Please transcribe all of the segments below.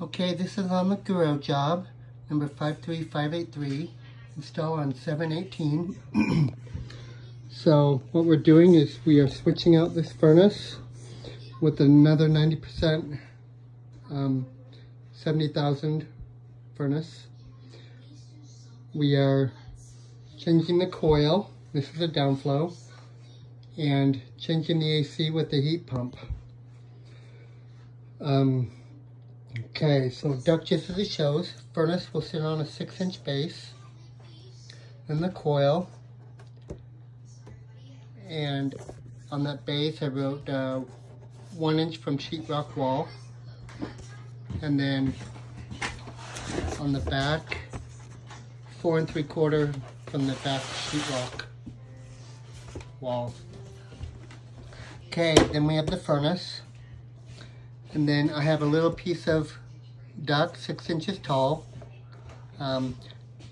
Okay, this is on the Girot job, number 53583, installed on 718. so what we're doing is we are switching out this furnace with another 90% um, 70,000 furnace. We are changing the coil, this is a downflow, and changing the AC with the heat pump. Um, okay, so duct just as it shows, furnace will sit on a six inch base, and the coil, and on that base I wrote uh, one inch from sheetrock wall, and then on the back, four and three quarter from the back sheetrock wall. Okay, then we have the furnace. And then I have a little piece of duct, six inches tall. Um,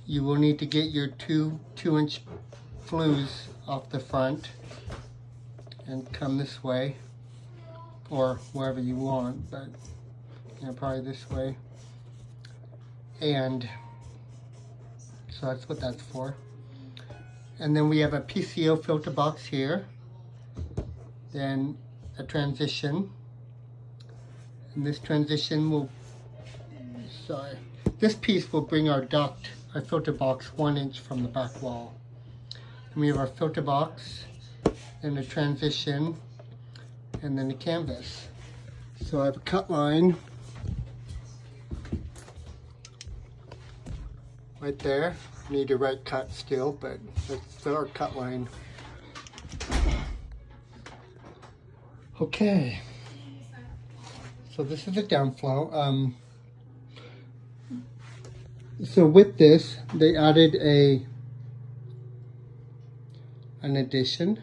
you will need to get your two two inch flues off the front and come this way or wherever you want, but you know, probably this way. And so that's what that's for. And then we have a PCO filter box here. Then a transition. This transition will, sorry, this piece will bring our duct, our filter box one inch from the back wall. And we have our filter box, and the transition, and then the canvas. So I have a cut line right there. Need a right cut still, but that's our cut line. Okay. So this is a downflow. Um, so with this, they added a an addition,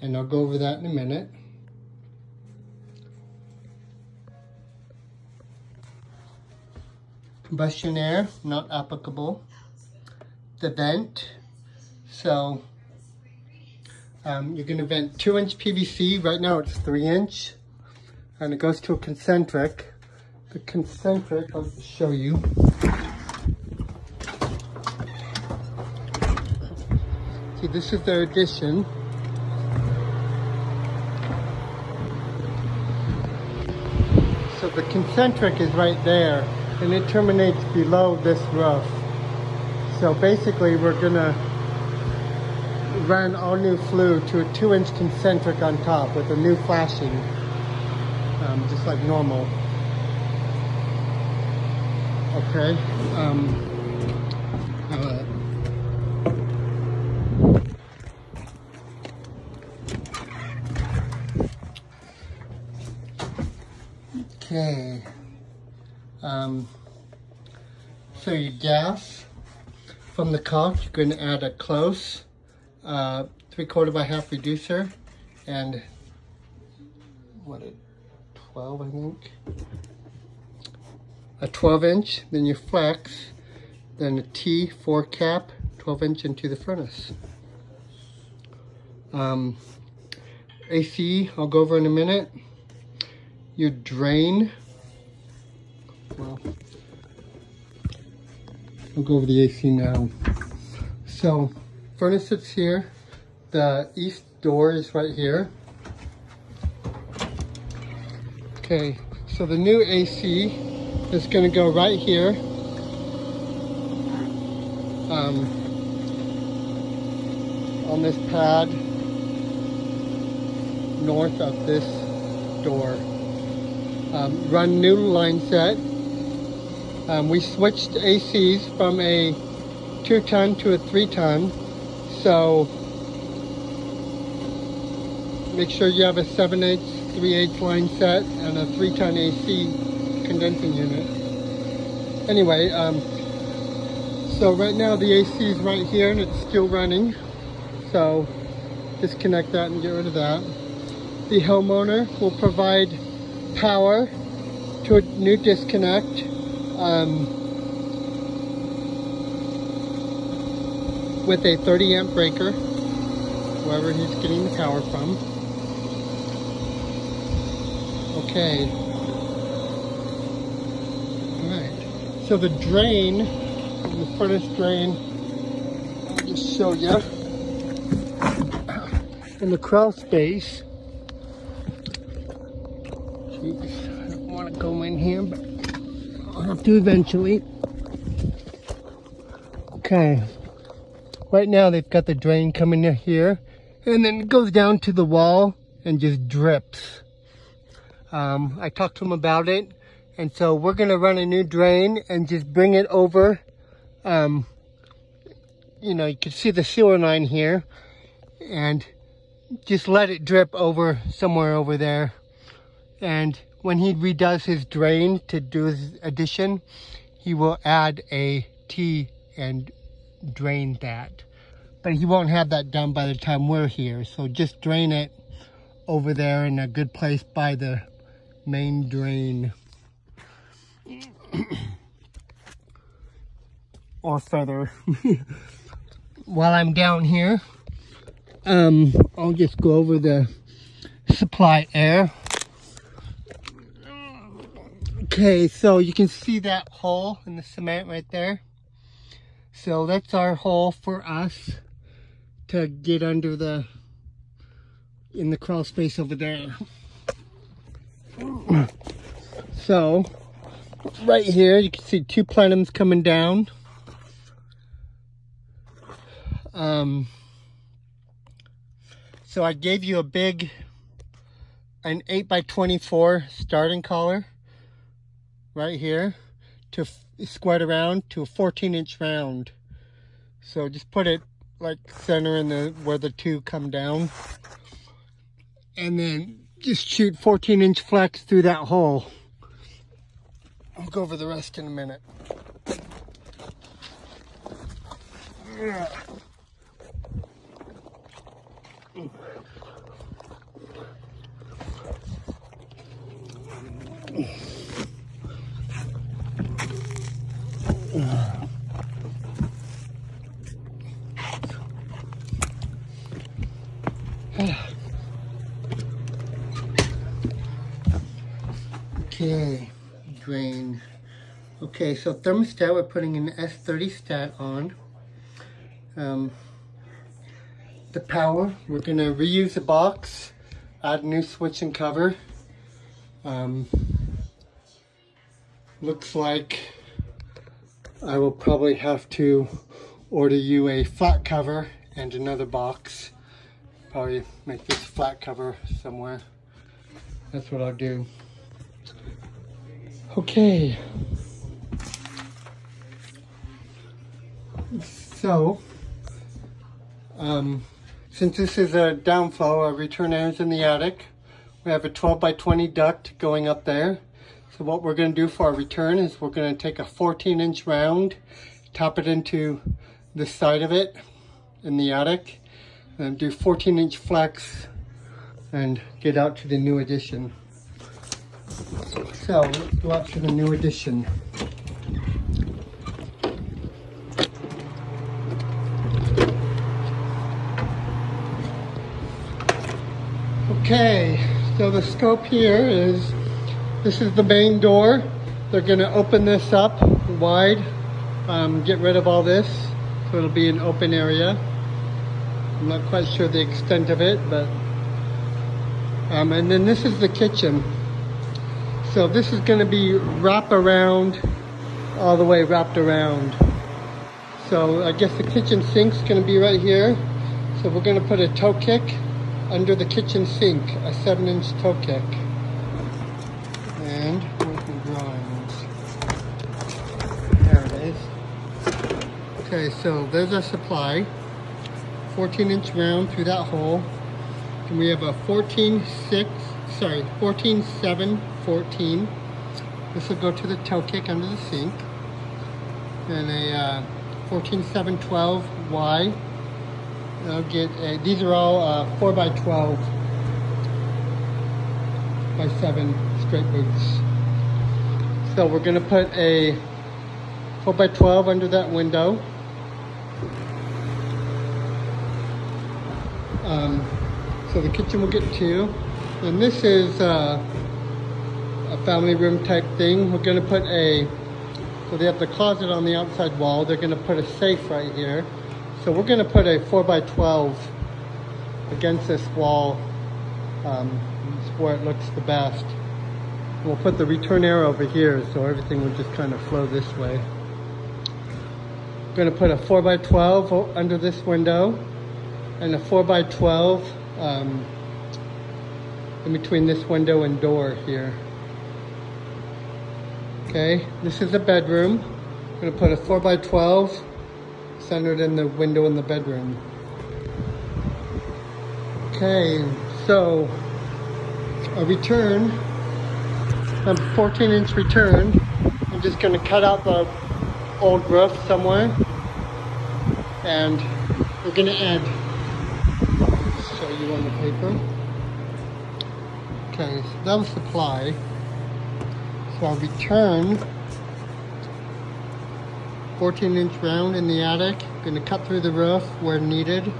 and I'll go over that in a minute. Combustion air, not applicable. The vent, so um, you're going to vent 2 inch PVC, right now it's 3 inch, and it goes to a concentric. The concentric, I'll show you. See, this is their addition. So the concentric is right there, and it terminates below this roof. So basically, we're gonna run all new flue to a two inch concentric on top with a new flashing, um, just like normal. Okay. Um, okay. Um, so your gas from the caulk, you're going to add a close uh, three quarter by half reducer and what a 12 I think a 12 inch then your flex then a T4 cap 12 inch into the furnace um, AC I'll go over in a minute your drain well I'll go over the AC now so furnace sits here. The east door is right here. Okay, so the new AC is going to go right here. Um, on this pad north of this door. Um, run new line set. Um, we switched ACs from a two ton to a three ton so make sure you have a 7 8 3 8 line set and a 3 ton AC condensing unit. Anyway, um, so right now the AC is right here and it's still running. So disconnect that and get rid of that. The homeowner will provide power to a new disconnect. Um, with a 30 amp breaker, wherever he's getting the power from. Okay. Alright. So the drain, the furnace drain, I'll just show you. In the crawl space, Jeez, I don't want to go in here, but I'll have to eventually. Okay. Right now they've got the drain coming in here and then it goes down to the wall and just drips. Um, I talked to him about it and so we're gonna run a new drain and just bring it over. Um, you know, you can see the sewer line here and just let it drip over somewhere over there. And when he redoes his drain to do his addition, he will add a T and drain that. But he won't have that done by the time we're here. So just drain it over there in a good place by the main drain. or feather. While I'm down here, um, I'll just go over the supply air. Okay, so you can see that hole in the cement right there. So that's our hole for us to get under the, in the crawl space over there. So, right here, you can see two plenums coming down. Um, so I gave you a big, an 8 by 24 starting collar right here to square around to a 14 inch round. So just put it like center in the where the two come down. And then just shoot 14 inch flex through that hole. I'll go over the rest in a minute. Yeah. Okay, so thermostat, we're putting an S30 stat on. Um, the power, we're gonna reuse the box, add a new switch and cover. Um, looks like I will probably have to order you a flat cover and another box. Probably make this flat cover somewhere. That's what I'll do. Okay. So, um, since this is a downflow, our return air is in the attic. We have a 12 by 20 duct going up there. So what we're going to do for our return is we're going to take a 14 inch round, tap it into the side of it in the attic, and do 14 inch flex and get out to the new addition. So let's go out to the new addition. Okay, so the scope here is, this is the main door. They're gonna open this up wide, um, get rid of all this, so it'll be an open area. I'm not quite sure the extent of it, but, um, and then this is the kitchen. So this is gonna be wrap around, all the way wrapped around. So I guess the kitchen sink's gonna be right here. So we're gonna put a toe kick under the kitchen sink, a seven inch toe kick. And where's the drawings? There it is. Okay, so there's our supply. 14 inch round through that hole. And we have a 14 6, sorry, 14 7 14. This will go to the toe kick under the sink. And a uh, 14 7 12 Y I'll get a, these are all uh, 4 by 12 by 7 straight boots. So we're going to put a 4 by 12 under that window. Um, so the kitchen will get two. And this is uh, a family room type thing. We're going to put a So they have the closet on the outside wall. They're gonna put a safe right here. So we're gonna put a four by 12 against this wall um, where it looks the best. We'll put the return arrow over here so everything will just kind of flow this way. I'm gonna put a 4 by 12 under this window and a 4 by 12 um, in between this window and door here. Okay, this is a bedroom. I'm gonna put a 4 by 12 centered in the window in the bedroom. Okay, so a return, a 14 inch return. I'm just gonna cut out the old roof somewhere and we're gonna add, show you on the paper. Okay, so that was the ply. So I'll return 14 inch round in the attic. Gonna cut through the roof where needed.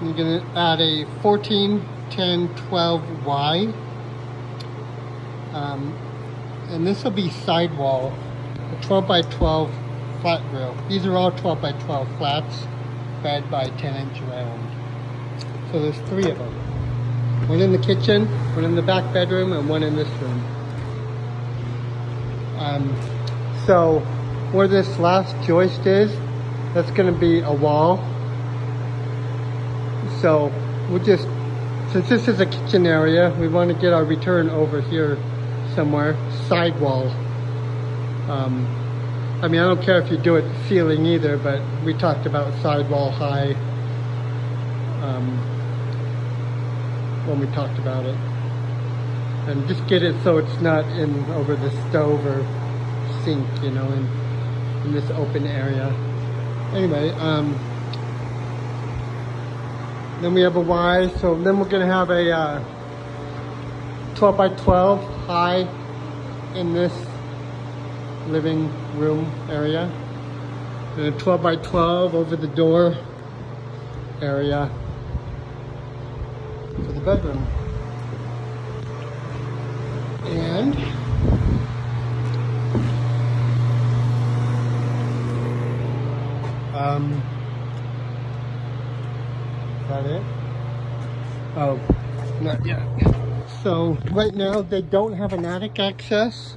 I'm gonna add a 14, 10, 12 wide. Um, and this will be sidewall, a 12 by 12 flat grill. These are all 12 by 12 flats, fed by 10 inch round. So there's three of them. One in the kitchen, one in the back bedroom, and one in this room. Um, so where this last joist is, that's gonna be a wall. So we'll just, since this is a kitchen area, we wanna get our return over here somewhere, sidewall. Um, I mean, I don't care if you do it ceiling either, but we talked about sidewall high um, when we talked about it. And just get it so it's not in over the stove or sink, you know, in, in this open area. Anyway, um, then we have a Y, so then we're gonna have a uh, 12 by 12 high in this living room area. And a 12 by 12 over the door area for the bedroom. And um, is that it? Oh, not yet. So right now they don't have an attic access.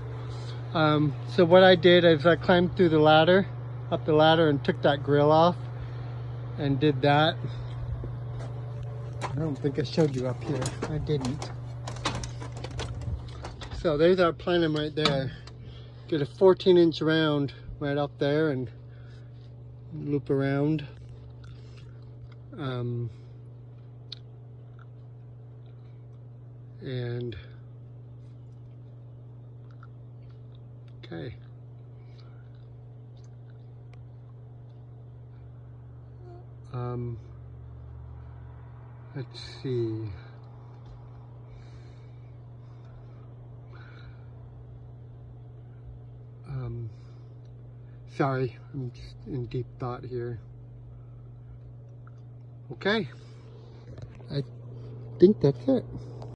Um, so what I did is I climbed through the ladder, up the ladder and took that grill off and did that. I don't think I showed you up here. I didn't. So there's our plenum right there. Get a 14 inch round right up there and loop around. Um, and okay. Um, let's see. Um, sorry, I'm just in deep thought here. Okay. I think that's it.